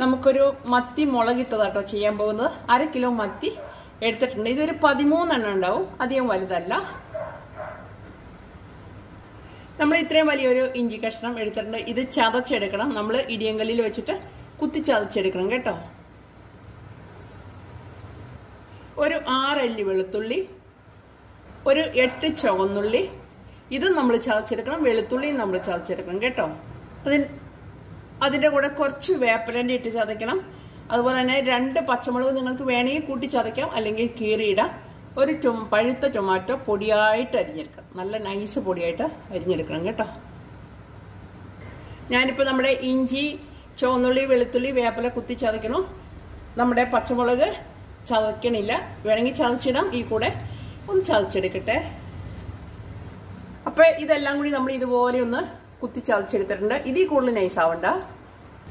നമുക്കൊരു മത്തി മുളകിട്ടതാട്ടോ ചെയ്യാൻ പോകുന്നത്. അര കിലോ മത്തി എടുത്തിട്ടുണ്ട്. ഇതൊരു പതിമൂന്നെണ്ണം ഉണ്ടാവും. അധികം വലുതല്ല. നമ്മൾ ഇത്രയും വലിയൊരു ഇഞ്ചി കഷ്ണം എടുത്തിട്ടുണ്ട്. ഇത് ചതച്ചെടുക്കണം. നമ്മൾ ഇടിയങ്കല്ലിൽ വെച്ചിട്ട് കുത്തി ചതച്ചെടുക്കണം കേട്ടോ. ഒരു ആറല്ലി വെളുത്തുള്ളി ഒരു എട്ട് ചുവന്നുള്ളി. ഇതും നമ്മൾ ചതച്ചെടുക്കണം. വെളുത്തുള്ളിയും നമ്മൾ ചതച്ചെടുക്കണം കേട്ടോ. അതിന് അതിന്റെ കൂടെ കുറച്ച് വേപ്പലന്റെ ഇട്ട് ചതയ്ക്കണം. അതുപോലെ തന്നെ രണ്ട് പച്ചമുളക് നിങ്ങൾക്ക് വേണമെങ്കിൽ കൂട്ടി ചതയ്ക്കാം അല്ലെങ്കിൽ കീറിയിടാം. ഒരു പഴുത്ത ടൊമാറ്റോ പൊടിയായിട്ട് അരിഞ്ഞെടുക്കണം. നല്ല നൈസ് പൊടിയായിട്ട് അരിഞ്ഞെടുക്കണം കേട്ടോ. ഞാനിപ്പോൾ നമ്മുടെ ഇഞ്ചി ചുവന്നുള്ളി വെളുത്തുള്ളി വേപ്പില കുത്തി ചതയ്ക്കണം നമ്മുടെ പച്ചമുളക് ചതയ്ക്കണില്ല. വേണമെങ്കിൽ ചതച്ചിടാം ഈ കൂടെ ഒന്ന് ചതച്ചെടുക്കട്ടെ. അപ്പോൾ ഇതെല്ലാം കൂടി നമ്മൾ ഇതുപോലെ ഒന്ന് കുത്തി ചതച്ചെടുത്തിട്ടുണ്ട്. ഇതിൽ കൂടുതൽ നൈസ് ആവണ്ട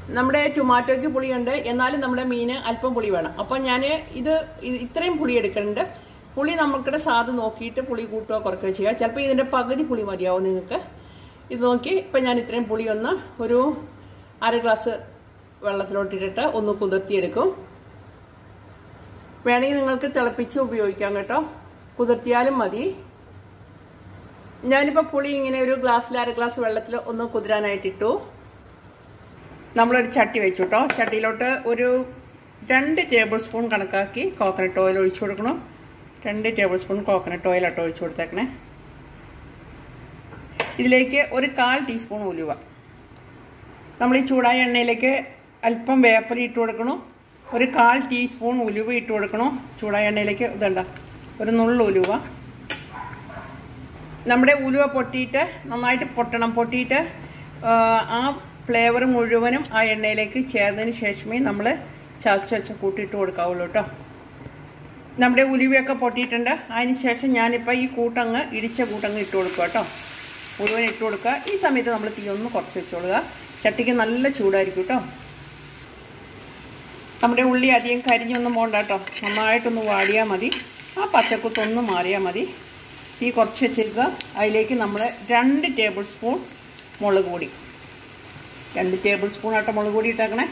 നമ്മുടെ ടൊമാറ്റോയ്ക്ക് പുളിയുണ്ട്. എന്നാലും നമ്മുടെ മീന് അല്പം പുളി വേണം. അപ്പം ഞാൻ ഇത് ഇത്രയും പുളി എടുക്കുന്നുണ്ട്. പുളി നമുക്കിടെ സാധ് നോക്കിയിട്ട് പുളി കൂട്ടുക കുറക്കുക ചെയ്യുക. ചിലപ്പോൾ ഇതിന്റെ പകുതി പുളി മതിയാവും നിങ്ങൾക്ക്. ഇത് നോക്കി ഇപ്പം ഞാൻ ഇത്രയും പുളി ഒന്ന് ഒരു അര ഗ്ലാസ് വെള്ളത്തിലോട്ടിട്ടിട്ട് ഒന്ന് കുതിർത്തിയെടുക്കും. വേണമെങ്കിൽ നിങ്ങൾക്ക് തിളപ്പിച്ച് ഉപയോഗിക്കാം കേട്ടോ. കുതിർത്തിയാലും മതി. ഞാനിപ്പോൾ പുളി ഇങ്ങനെ ഒരു ഗ്ലാസ്സിൽ അര ഗ്ലാസ് വെള്ളത്തിൽ ഒന്ന് കുതിരാനായിട്ടിട്ടു. നമ്മളൊരു ചട്ടി വെച്ചു കേട്ടോ ചട്ടിയിലോട്ട് ഒരു രണ്ട് ടേബിൾ സ്പൂൺ കണക്കാക്കി കോക്കനട്ട് ഓയിൽ ഒഴിച്ചു കൊടുക്കണം. രണ്ട് ടേബിൾ സ്പൂൺ കോക്കനട്ട് ഓയിൽ ആട്ടോ ഒഴിച്ചു കൊടുത്തേക്കണേ. ഇതിലേക്ക് ഒരു കാൽ ടീസ്പൂൺ ഉലുവ. നമ്മൾ ഈ ചൂടായ എണ്ണയിലേക്ക് അല്പം വേപ്പൽ ഇട്ട് കൊടുക്കണം. ഒരു കാൽ ടീസ്പൂൺ ഉലുവ ഇട്ട് കൊടുക്കണം. ചൂടായ എണ്ണയിലേക്ക് ഇതുണ്ട. ഒരു നുള്ളു ഉലുവ. നമ്മുടെ ഉലുവ പൊട്ടിയിട്ട് നന്നായിട്ട് പൊട്ടണം. പൊട്ടിയിട്ട് ആ ഫ്ലേവർ മുഴുവനും ആ എണ്ണയിലേക്ക് ചേർന്നതിന് ശേഷമേ നമ്മൾ ചതച്ച് വെച്ച കൂട്ടിയിട്ട് കൊടുക്കാവുള്ളൂ കേട്ടോ നമ്മുടെ ഉലുവയൊക്കെ പൊട്ടിയിട്ടുണ്ട്. അതിന് ശേഷം ഞാനിപ്പോൾ ഈ കൂട്ടങ്ങ് ഇടിച്ച കൂട്ടങ്ങ് ഇട്ട് കൊടുക്കുക കേട്ടോ മുഴുവൻ ഇട്ട് കൊടുക്കുക. ഈ സമയത്ത് നമ്മൾ തീ ഒന്ന് കുറച്ച് വെച്ചോളുക ചട്ടിക്ക് നല്ല ചൂടായിരിക്കും കേട്ടോ നമ്മുടെ ഉള്ളി അധികം കരിഞ്ഞൊന്നും പോകണ്ട കേട്ടോ നന്നായിട്ടൊന്ന് വാടിയാൽ മതി. ആ പച്ചക്കുത്തൊന്ന് മാറിയാൽ മതി. തീ കുറച്ച് വെച്ചേക്കുക അതിലേക്ക് നമ്മൾ രണ്ട് ടേബിൾ സ്പൂൺ മുളക് പൊടി. രണ്ട് ടേബിൾ സ്പൂൺ ആട്ട മുളക് പൊടി ഇട്ടേക്കണേ.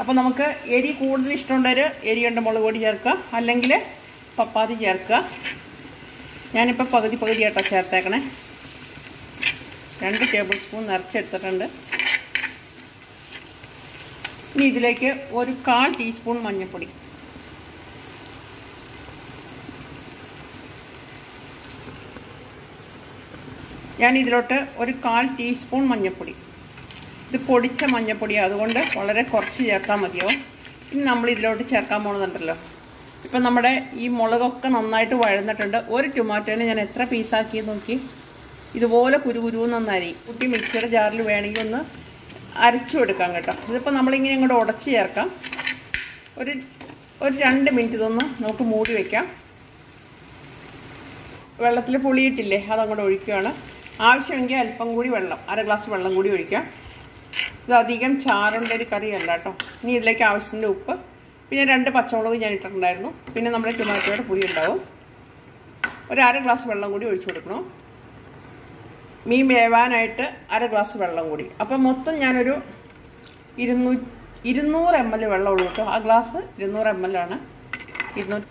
അപ്പോൾ നമുക്ക് എരി കൂടുതൽ ഇഷ്ടമുള്ളവർ എരി കണ്ട മുളക് പൊടി ചേർക്കുക. അല്ലെങ്കിൽ പപ്പാതി ചേർക്കുക. ഞാനിപ്പോൾ പകുതി പകുതി ആട്ടോ ചേർത്തേക്കണേ. രണ്ട് ടേബിൾ സ്പൂൺ നിറച്ചെടുത്തിട്ടുണ്ട്. ഇനി ഇതിലേക്ക് ഒരു കാൽ ടീസ്പൂൺ മഞ്ഞൾപ്പൊടി ഞാൻ ഇതിലോട്ട് ഒരു കാൽ ടീസ്പൂൺ മഞ്ഞൾപ്പൊടി ഇത് പൊടിച്ച മഞ്ഞൾപ്പൊടിയാണ് അതുകൊണ്ട് വളരെ കുറച്ച് ചേർത്താൽ മതിയാവും ഇനി നമ്മൾ ഇതിലോട്ട് ചേർക്കാൻ പോകുന്നുണ്ടല്ലോ ഇപ്പം നമ്മുടെ ഈ മുളകൊക്കെ നന്നായിട്ട് വഴന്നിട്ടുണ്ട്. ഒരു ടൊമാറ്റോനെ ഞാൻ എത്ര പീസാക്കി നോക്കി? ഇതുപോലെ കുരുകുരു നന്നായി കുട്ടി മിക്സിയുടെ ജാറിൽ വേണമെങ്കിൽ ഒന്ന് അരച്ചു എടുക്കാം കേട്ടോ. ഇതിപ്പോൾ നമ്മളിങ്ങനെ ഇങ്ങോട്ട് ഉടച്ച് ചേർക്കാം. ഒരു ഒരു രണ്ട് മിനിറ്റ് ഇതൊന്ന് നമുക്ക് മൂടി വയ്ക്കാം വെള്ളത്തിൽ പുളിയിട്ടില്ലേ? അതങ്ങോട്ട് ഒഴിക്കുകയാണ്. ആവശ്യമെങ്കിൽ അല്പം കൂടി വെള്ളം അര ഗ്ലാസ് വെള്ളം കൂടി ഒഴിക്കാം. ഇത് അധികം ചാറുള്ള ഒരു കറിയല്ല കേട്ടോ. ഇനി ഇതിലേക്ക് ആവശ്യത്തിന്റെ ഉപ്പ്. പിന്നെ രണ്ട് പച്ചമുളക് ഞാൻ ഇട്ടിട്ടുണ്ടായിരുന്നു. പിന്നെ നമ്മുടെ ടൊമാറ്റോയുടെ പുളി ഉണ്ടാവും. ഒരു അര ഗ്ലാസ് വെള്ളം കൂടി ഒഴിച്ചു കൊടുക്കണം. മീൻ വേവാനായിട്ട് അര ഗ്ലാസ് വെള്ളം കൂടി. അപ്പം മൊത്തം ഞാനൊരു ഇരുന്നൂ ഇരുന്നൂറ് എം എൽ വെള്ളം ഉള്ളു കേട്ടോ. ആ ഗ്ലാസ് ഇരുന്നൂറ് എം എൽ ആണ്. ഇരുന്നൂറ്റി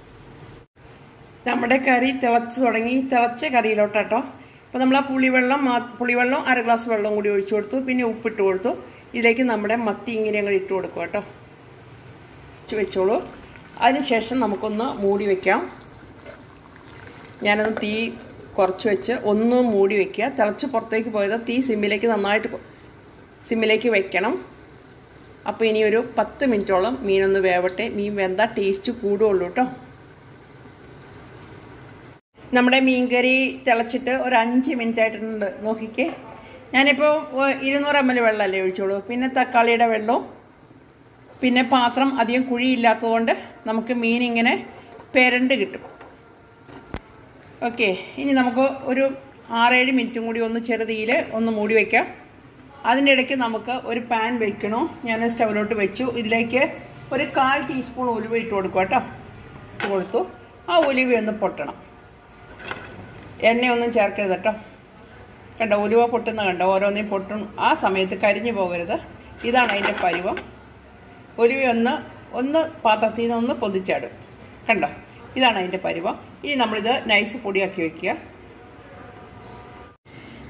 നമ്മുടെ കറി തിളച്ച് തുടങ്ങി. തിളച്ച കറിയിലോട്ടാട്ടോ. അപ്പോൾ നമ്മൾ ആ പുളിവെള്ളം പുളിവെള്ളം അര ഗ്ലാസ് വെള്ളം കൂടി ഒഴിച്ചു കൊടുത്തു. പിന്നെ ഉപ്പിട്ട് കൊടുത്തു. ഇതിലേക്ക് നമ്മുടെ മത്തി ഇങ്ങനെ അങ്ങ് ഇട്ട് കൊടുക്കും കേട്ടോ. വെച്ചോളൂ. അതിനുശേഷം നമുക്കൊന്ന് മൂടി വയ്ക്കാം ഞാനത് തീ കുറച്ച് വെച്ച് ഒന്ന് മൂടി വയ്ക്കുക തിളച്ച് പുറത്തേക്ക് പോയത് തീ സിമ്മിലേക്ക് നന്നായിട്ട് സിമ്മിലേക്ക് വെക്കണം. അപ്പോൾ ഇനി ഒരു പത്ത് മിനിറ്റോളം മീനൊന്ന് വേവട്ടെ. മീൻ വെന്താ ടേസ്റ്റ് കൂടുകയുള്ളൂ കേട്ടോ. നമ്മുടെ മീൻകറി തിളച്ചിട്ട് ഒരു അഞ്ച് മിനിറ്റ് ആയിട്ടുണ്ട് നോക്കിക്കേ. ഞാനിപ്പോൾ ഇരുന്നൂറ് എം എൽ വെള്ളമല്ലേ ഒഴിച്ചോളൂ പിന്നെ തക്കാളിയുടെ വെള്ളവും പിന്നെ പാത്രം അധികം കുഴിയില്ലാത്തതുകൊണ്ട് നമുക്ക് മീൻ ഇങ്ങനെ പെരണ്ട് കിട്ടും. ഓക്കെ ഇനി നമുക്ക് ഒരു ആറേഴ് മിനിറ്റും കൂടി ഒന്ന് ചെറുതീയിൽ ഒന്ന് മൂടി വയ്ക്കാം അതിന്റെ ഇടയ്ക്ക് നമുക്ക് ഒരു പാൻ വെക്കണോ? ഞാൻ സ്റ്റൗവിലോട്ട് വെച്ചു. ഇതിലേക്ക് ഒരു കാൽ ടീസ്പൂൺ ഉലുവ ഇട്ട് കൊടുക്കുക കേട്ടോ. കൊടുത്തു. ആ ഉലുവ ഒന്ന് പൊട്ടണം. എണ്ണയൊന്നും ചേർക്കരുത് കേട്ടോ. കണ്ടോ ഉലുവ പൊട്ടുന്ന കണ്ടോ ഓരോന്നേയും പൊട്ടും. ആ സമയത്ത് കരിഞ്ഞു പോകരുത്. ഇതാണ് അതിന്റെ പരുവം. ഉലുവയൊന്ന് ഒന്ന് പാത്രത്തിൽ നിന്ന് ഒന്ന് പൊതിച്ചാടും കണ്ടോ? ഇതാണ് അതിന്റെ പരുവം. ഇനി നമ്മളിത് നൈസ് പൊടിയാക്കി വെക്കുക.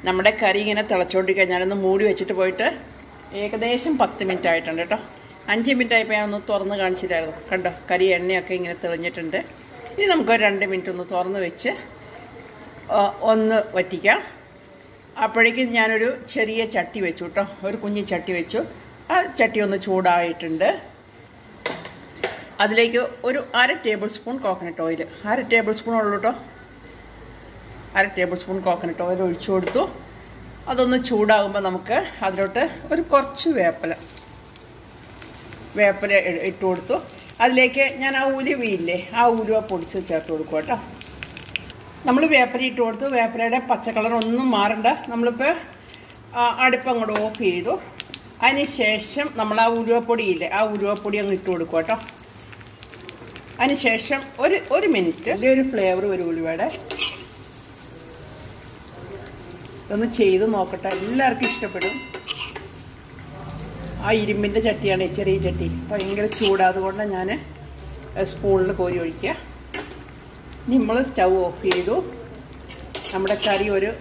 നമ്മുടെ കറി ഇങ്ങനെ ഞാനൊന്ന് മൂടി വെച്ചിട്ട് പോയിട്ട് ഏകദേശം പത്ത് മിനിറ്റ് ആയിട്ടുണ്ട് കേട്ടോ. അഞ്ച് മിനിറ്റ് ആയപ്പോൾ ഞാനൊന്ന് തുറന്ന് കാണിച്ചിട്ടായിരുന്നു കണ്ടോ? കറി എണ്ണയൊക്കെ ഇങ്ങനെ തെളിഞ്ഞിട്ടുണ്ട്. ഇനി നമുക്ക് രണ്ട് മിനിറ്റ് ഒന്ന് തുറന്ന് വെച്ച് ഒന്ന് വറ്റിക്കാം. അപ്പോഴേക്കും ഞാനൊരു ചെറിയ ചട്ടി വെച്ചു കേട്ടോ ഒരു കുഞ്ഞി ചട്ടി വെച്ചു. ആ ചട്ടി ഒന്ന് ചൂടായിട്ടുണ്ട്. അതിലേക്ക് ഒരു അര ടേബിൾ സ്പൂൺ കോക്കനട്ട് ഓയിൽ. അര ടേബിൾ സ്പൂൺ ഉള്ളൂ കേട്ടോ അര ടേബിൾ സ്പൂൺ കോക്കനട്ട് ഓയിൽ ഒഴിച്ചു കൊടുത്തു. അതൊന്ന് ചൂടാകുമ്പോൾ നമുക്ക് അതിലോട്ട് ഒരു കുറച്ച് വേപ്പില വേപ്പില ഇട്ട് കൊടുത്തു. അതിലേക്ക് ഞാൻ ആ ഉലുവയില്ലേ ആ ഉലുവ പൊടിച്ച് ചേർത്ത് കൊടുക്കും കേട്ടോ നമ്മൾ വേപ്പര ഇട്ട് കൊടുത്തു. വേപ്പരയുടെ പച്ച കളർ ഒന്നും മാറണ്ട. നമ്മളിപ്പോൾ അടുപ്പം അങ്ങോട്ട് ഓഫ് ചെയ്തു. അതിനുശേഷം നമ്മൾ ആ ഉരുവപ്പൊടിയില്ലേ ആ ഉരുവപ്പൊടി അങ്ങ് ഇട്ട് കൊടുക്കും കേട്ടോ. അതിനുശേഷം ഒരു ഒരു മിനിറ്റ്. ഒരു ഫ്ലേവർ വരും ഉലുവയുടെ. ഇതൊന്ന് ചെയ്ത് നോക്കട്ടെ. എല്ലാവർക്കും ഇഷ്ടപ്പെടും. ആ ഇരുമ്പിന്റെ ചട്ടിയാണ് ചെറിയ ചട്ടി. ഭയങ്കര ചൂടാതുകൊണ്ടാണ് ഞാൻ സ്പൂണിൽ കോരി ഒഴിക്കുക. നമ്മൾ സ്റ്റൗ ഓഫ് ചെയ്തു. നമ്മുടെ കറി ഒരു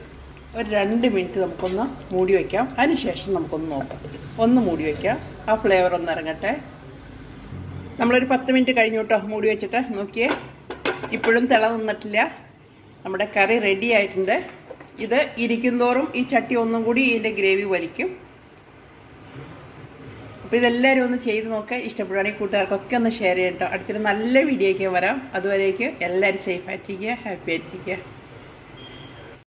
ഒരു രണ്ട് മിനിറ്റ് നമുക്കൊന്ന് മൂടി വയ്ക്കാം. അതിനുശേഷം നമുക്കൊന്ന് നോക്കാം. ഒന്ന് മൂടി വയ്ക്കാം. ആ ഫ്ലേവർ ഒന്ന് ഇറങ്ങട്ടെ. നമ്മളൊരു പത്ത് മിനിറ്റ് കഴിഞ്ഞു കേട്ടോ മൂടി വെച്ചിട്ട്. നോക്കിയേ ഇപ്പോഴും തിള നിന്നിട്ടില്ല. നമ്മുടെ കറി റെഡി ആയിട്ടുണ്ട്. ഇത് ഇരിക്കുന്തോറും ഈ ചട്ടി ഒന്നും കൂടി ഇതിന്റെ ഗ്രേവി വലിക്കും. അപ്പോൾ ഇതെല്ലാവരും ഒന്ന് ചെയ്ത് നോക്കുക ഇഷ്ടപ്പെടുകയാണെങ്കിൽ കൂട്ടുകാർക്കൊക്കെ ഒന്ന് ഷെയർ ചെയ്യട്ടോ അടുത്തൊരു നല്ല വീഡിയോയ്ക്ക് വരാം. അതുവരേക്ക് എല്ലാവരും സേഫ് ആയിട്ടിരിക്കുക ഹാപ്പി ആയിട്ടിരിക്കുക.